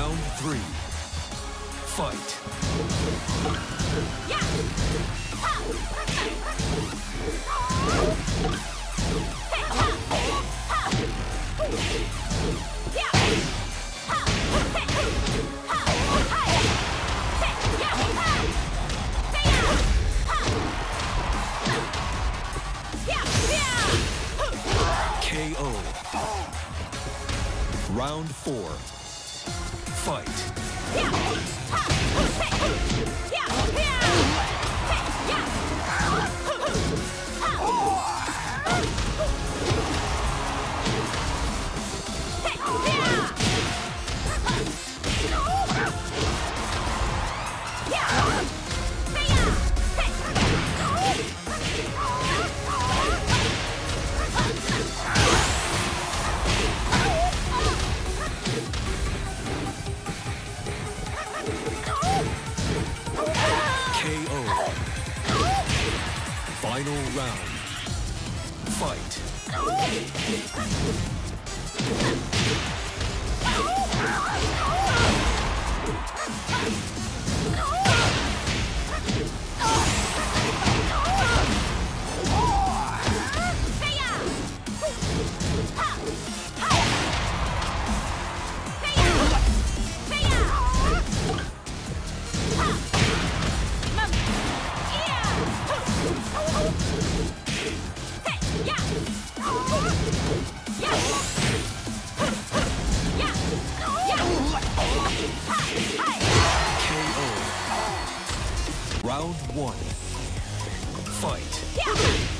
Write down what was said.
Round three. Fight. KO. Round four. Fight. KO. Final round. Fight. KO. Round one. Fight. KO.